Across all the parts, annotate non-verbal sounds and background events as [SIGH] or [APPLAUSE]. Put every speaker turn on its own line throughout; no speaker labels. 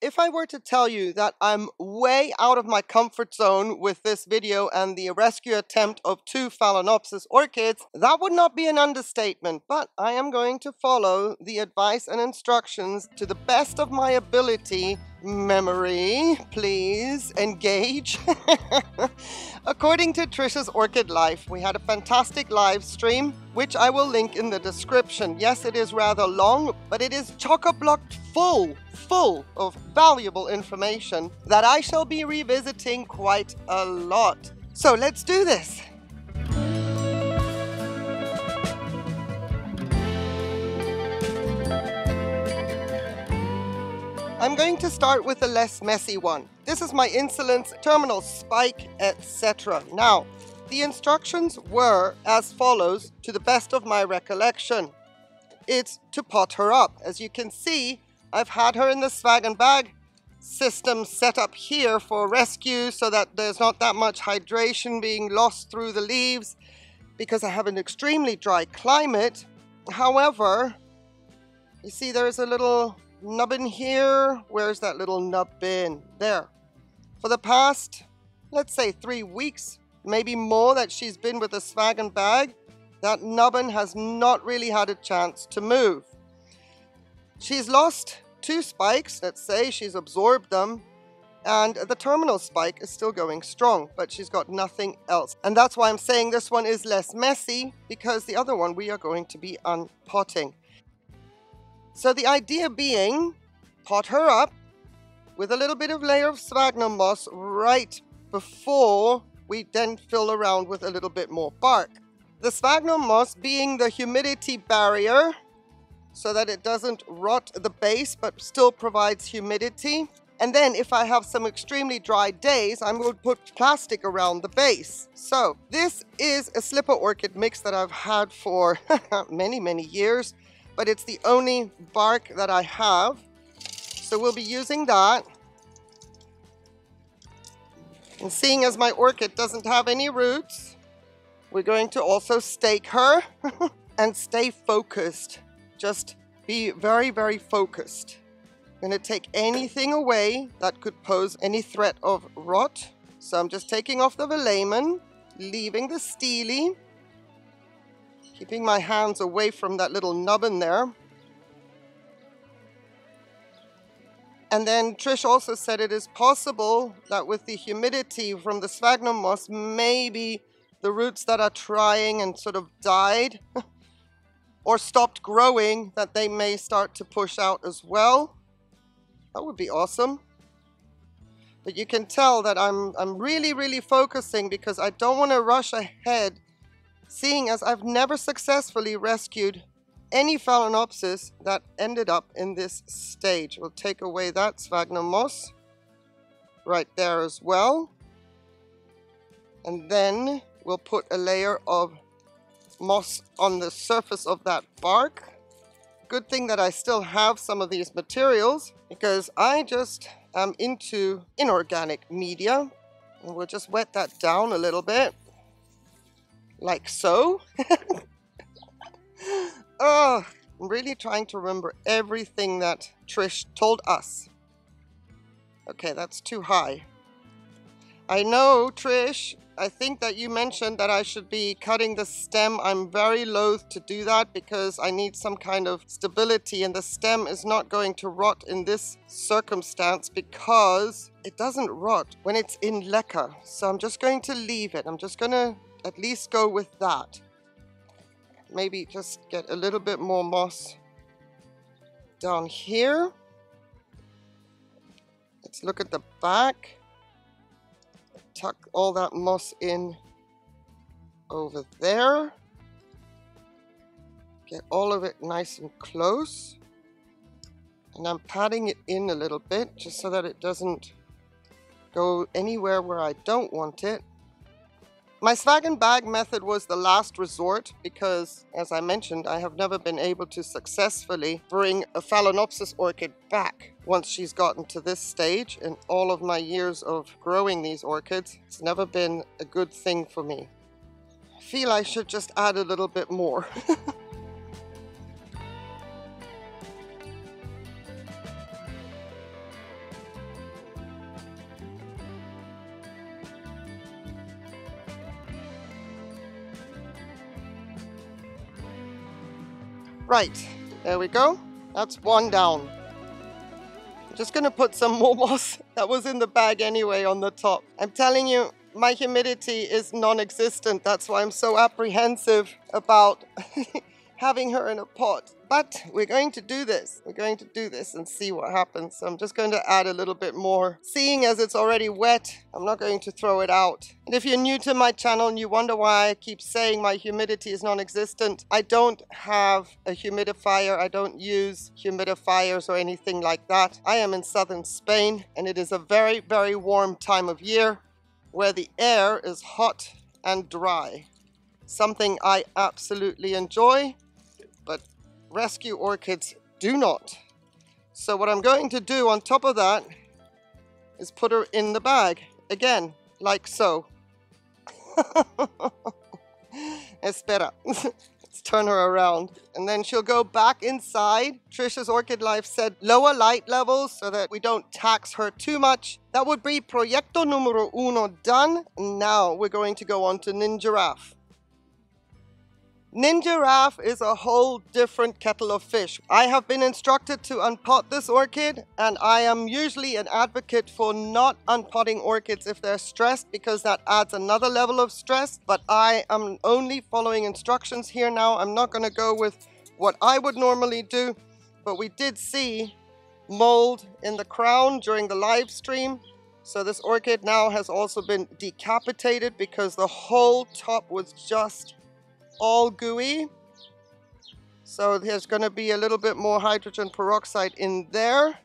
if I were to tell you that I'm way out of my comfort zone with this video and the rescue attempt of two Phalaenopsis orchids, that would not be an understatement, but I am going to follow the advice and instructions to the best of my ability Memory, please engage. [LAUGHS] According to Trish's Orchid Life, we had a fantastic live stream, which I will link in the description. Yes, it is rather long, but it is chock-a-blocked full, full of valuable information that I shall be revisiting quite a lot. So let's do this. I'm going to start with the less messy one. This is my insolence, terminal spike, etc. Now, the instructions were as follows to the best of my recollection. It's to pot her up. As you can see, I've had her in the swag and bag system set up here for rescue so that there's not that much hydration being lost through the leaves because I have an extremely dry climate. However, you see there's a little nubbin here. Where's that little nubbin? There. For the past, let's say three weeks, maybe more that she's been with the swag and bag, that nubbin has not really had a chance to move. She's lost two spikes, let's say, she's absorbed them, and the terminal spike is still going strong, but she's got nothing else. And that's why I'm saying this one is less messy, because the other one we are going to be unpotting. So the idea being, pot her up with a little bit of layer of sphagnum moss right before we then fill around with a little bit more bark. The sphagnum moss being the humidity barrier so that it doesn't rot the base but still provides humidity. And then if I have some extremely dry days, I'm going to put plastic around the base. So this is a slipper orchid mix that I've had for [LAUGHS] many, many years but it's the only bark that I have. So we'll be using that. And seeing as my orchid doesn't have any roots, we're going to also stake her [LAUGHS] and stay focused. Just be very, very focused. I'm to take anything away that could pose any threat of rot. So I'm just taking off the velamen, leaving the stele, Keeping my hands away from that little nubbin there. And then Trish also said it is possible that with the humidity from the sphagnum moss, maybe the roots that are trying and sort of died [LAUGHS] or stopped growing, that they may start to push out as well. That would be awesome. But you can tell that I'm, I'm really, really focusing because I don't want to rush ahead seeing as I've never successfully rescued any Phalaenopsis that ended up in this stage. We'll take away that sphagnum moss right there as well. And then we'll put a layer of moss on the surface of that bark. Good thing that I still have some of these materials because I just am into inorganic media. And we'll just wet that down a little bit like so. [LAUGHS] oh, I'm really trying to remember everything that Trish told us. Okay, that's too high. I know, Trish, I think that you mentioned that I should be cutting the stem. I'm very loath to do that because I need some kind of stability and the stem is not going to rot in this circumstance because it doesn't rot when it's in leca. So I'm just going to leave it. I'm just going to at least go with that. Maybe just get a little bit more moss down here. Let's look at the back. Tuck all that moss in over there. Get all of it nice and close. And I'm patting it in a little bit just so that it doesn't go anywhere where I don't want it. My swag and bag method was the last resort because, as I mentioned, I have never been able to successfully bring a Phalaenopsis orchid back once she's gotten to this stage. In all of my years of growing these orchids, it's never been a good thing for me. I feel I should just add a little bit more. [LAUGHS] Right, there we go. That's one down. I'm just gonna put some [LAUGHS] more moss that was in the bag anyway on the top. I'm telling you, my humidity is non-existent. That's why I'm so apprehensive about [LAUGHS] [LAUGHS] having her in a pot. But we're going to do this. We're going to do this and see what happens. So I'm just going to add a little bit more. Seeing as it's already wet, I'm not going to throw it out. And if you're new to my channel and you wonder why I keep saying my humidity is non-existent, I don't have a humidifier. I don't use humidifiers or anything like that. I am in southern Spain and it is a very, very warm time of year where the air is hot and dry. Something I absolutely enjoy rescue orchids do not. So what I'm going to do on top of that is put her in the bag. Again, like so. [LAUGHS] Espera. [LAUGHS] Let's turn her around. And then she'll go back inside. Trish's Orchid Life said lower light levels so that we don't tax her too much. That would be Proyecto Numero Uno done. And now we're going to go on to Ninjiraffe. Ninjiraffe is a whole different kettle of fish. I have been instructed to unpot this orchid and I am usually an advocate for not unpotting orchids if they're stressed because that adds another level of stress. But I am only following instructions here now. I'm not going to go with what I would normally do. But we did see mold in the crown during the live stream. So this orchid now has also been decapitated because the whole top was just all gooey. So there's going to be a little bit more hydrogen peroxide in there.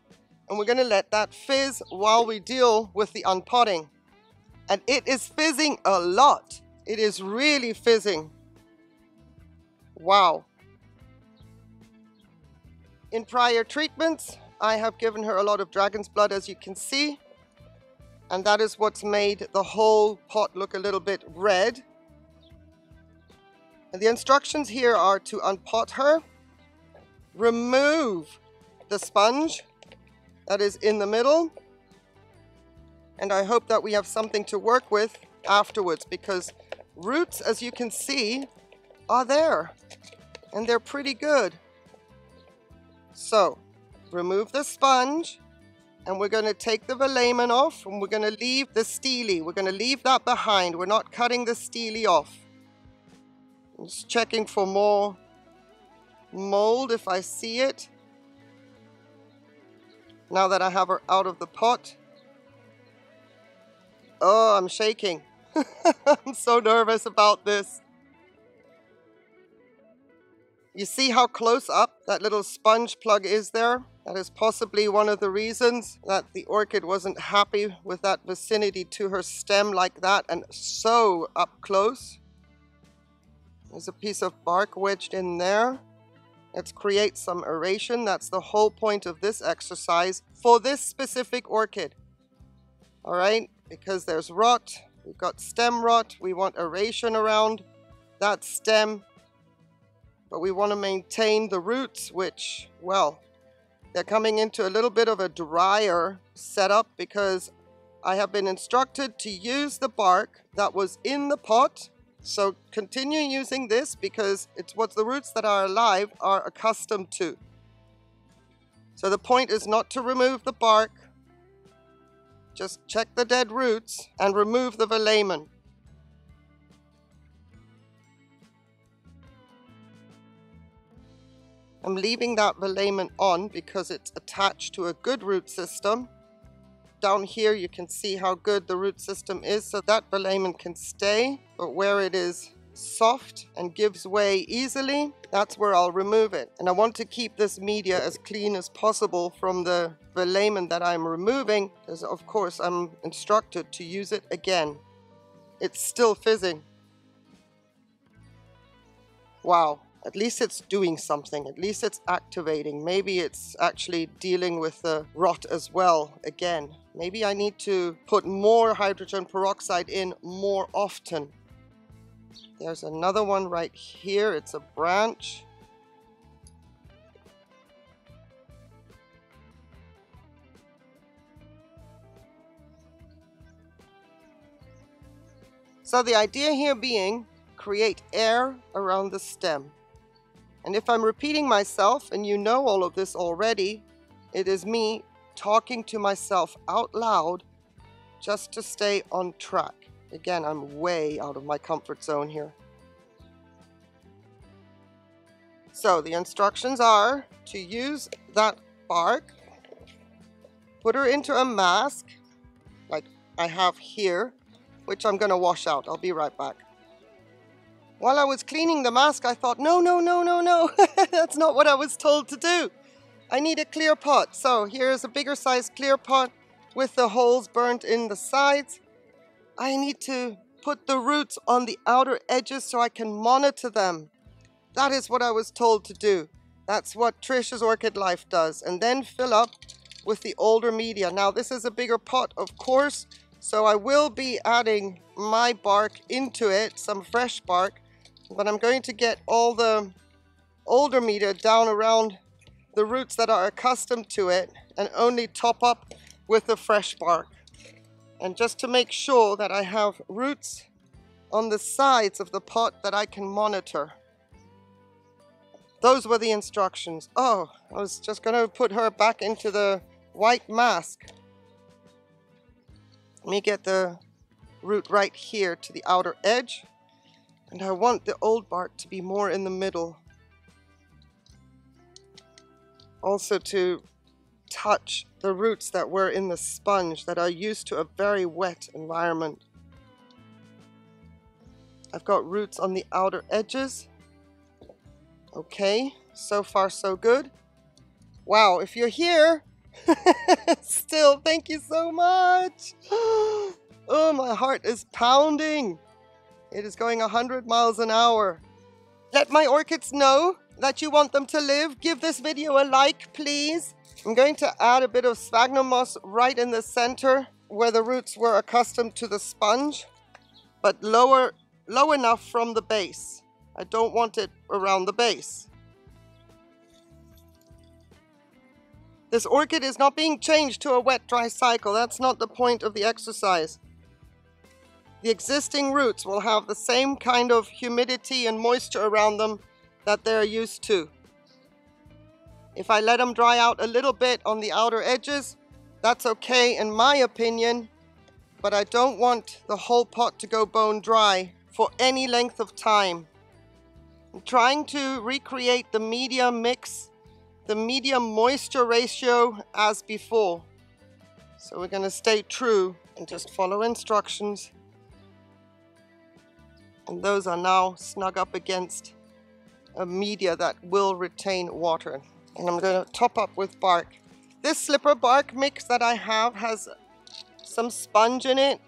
And we're going to let that fizz while we deal with the unpotting. And it is fizzing a lot. It is really fizzing. Wow. In prior treatments, I have given her a lot of dragon's blood, as you can see. And that is what's made the whole pot look a little bit red. And the instructions here are to unpot her, remove the sponge that is in the middle, and I hope that we have something to work with afterwards because roots, as you can see, are there and they're pretty good. So, remove the sponge and we're going to take the velamen off and we're going to leave the stele. We're going to leave that behind. We're not cutting the stele off. Just checking for more mold if I see it. Now that I have her out of the pot. Oh, I'm shaking. [LAUGHS] I'm so nervous about this. You see how close up that little sponge plug is there? That is possibly one of the reasons that the orchid wasn't happy with that vicinity to her stem like that and so up close. There's a piece of bark wedged in there. Let's create some aeration. That's the whole point of this exercise for this specific orchid. All right, because there's rot, we've got stem rot, we want aeration around that stem, but we want to maintain the roots, which, well, they're coming into a little bit of a drier setup because I have been instructed to use the bark that was in the pot so continue using this because it's what the roots that are alive are accustomed to. So the point is not to remove the bark, just check the dead roots and remove the velamen. I'm leaving that velamen on because it's attached to a good root system down here you can see how good the root system is so that velamen can stay. But where it is soft and gives way easily that's where I'll remove it. And I want to keep this media as clean as possible from the velamen that I'm removing because of course I'm instructed to use it again. It's still fizzing. Wow at least it's doing something. At least it's activating. Maybe it's actually dealing with the rot as well again. Maybe I need to put more hydrogen peroxide in more often. There's another one right here. It's a branch. So the idea here being create air around the stem. And if I'm repeating myself and you know all of this already, it is me talking to myself out loud just to stay on track. Again, I'm way out of my comfort zone here. So the instructions are to use that bark, put her into a mask, like I have here, which I'm going to wash out. I'll be right back. While I was cleaning the mask, I thought, no, no, no, no, no. [LAUGHS] That's not what I was told to do. I need a clear pot. So here's a bigger size clear pot with the holes burnt in the sides. I need to put the roots on the outer edges so I can monitor them. That is what I was told to do. That's what Trish's Orchid Life does. And then fill up with the older media. Now this is a bigger pot, of course, so I will be adding my bark into it, some fresh bark, but I'm going to get all the older media down around the roots that are accustomed to it and only top up with the fresh bark. And just to make sure that I have roots on the sides of the pot that I can monitor. Those were the instructions. Oh, I was just going to put her back into the white mask. Let me get the root right here to the outer edge. And I want the old bark to be more in the middle. Also to touch the roots that were in the sponge that are used to a very wet environment. I've got roots on the outer edges. Okay, so far so good. Wow, if you're here, [LAUGHS] still, thank you so much. [GASPS] Oh, my heart is pounding. It is going 100 miles an hour. Let my orchids know that you want them to live. Give this video a like, please. I'm going to add a bit of sphagnum moss right in the center where the roots were accustomed to the sponge, but lower, low enough from the base. I don't want it around the base. This orchid is not being changed to a wet-dry cycle. That's not the point of the exercise. The existing roots will have the same kind of humidity and moisture around them that they're used to. If I let them dry out a little bit on the outer edges, that's okay in my opinion, but I don't want the whole pot to go bone dry for any length of time. I'm trying to recreate the media mix the medium moisture ratio as before. So we're going to stay true and just follow instructions. And those are now snug up against a media that will retain water. And I'm going to top up with bark. This slipper bark mix that I have has some sponge in it,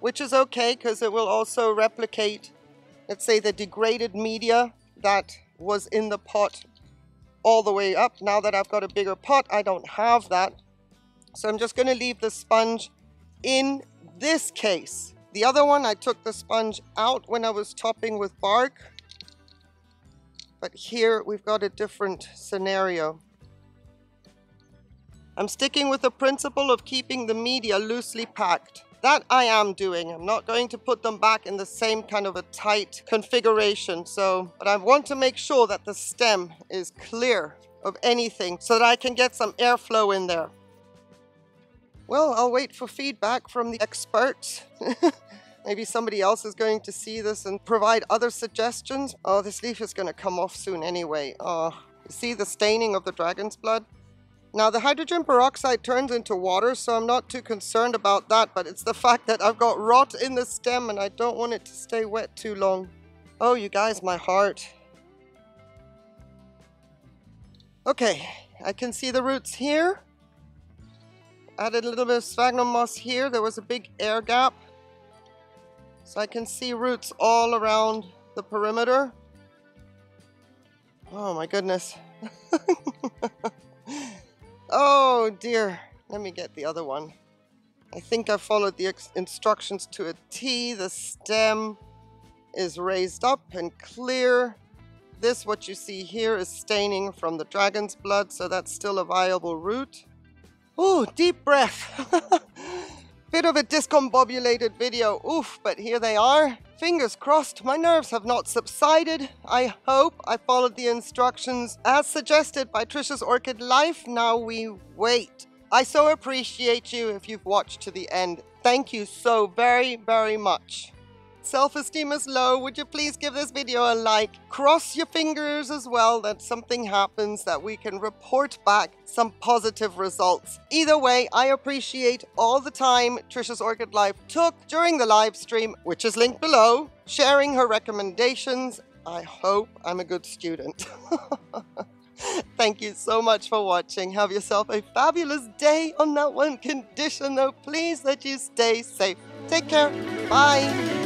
which is okay because it will also replicate, let's say, the degraded media that was in the pot all the way up. Now that I've got a bigger pot, I don't have that. So I'm just going to leave the sponge in this case. The other one, I took the sponge out when I was topping with bark. But here we've got a different scenario. I'm sticking with the principle of keeping the media loosely packed. That I am doing. I'm not going to put them back in the same kind of a tight configuration. So, but I want to make sure that the stem is clear of anything so that I can get some airflow in there. Well, I'll wait for feedback from the experts. [LAUGHS] Maybe somebody else is going to see this and provide other suggestions. Oh, this leaf is going to come off soon anyway. Oh, see the staining of the dragon's blood? Now the hydrogen peroxide turns into water, so I'm not too concerned about that, but it's the fact that I've got rot in the stem and I don't want it to stay wet too long. Oh, you guys, my heart. Okay, I can see the roots here. Added a little bit of sphagnum moss here. There was a big air gap. So I can see roots all around the perimeter. Oh my goodness. [LAUGHS] Oh dear. Let me get the other one. I think I followed the instructions to a T. The stem is raised up and clear. This, what you see here, is staining from the dragon's blood, so that's still a viable root. Oh, deep breath. [LAUGHS] Bit of a discombobulated video, oof, but here they are. Fingers crossed, my nerves have not subsided. I hope I followed the instructions as suggested by Trish's Orchid Life. Now we wait. I so appreciate you if you've watched to the end. Thank you so very, very much. Self-esteem is low. Would you please give this video a like? Cross your fingers as well that something happens that we can report back some positive results. Either way, I appreciate all the time Trish's Orchid Life took during the live stream, which is linked below, sharing her recommendations. I hope I'm a good student. [LAUGHS] Thank you so much for watching. Have yourself a fabulous day on that one condition though. Please that you stay safe. Take care. Bye.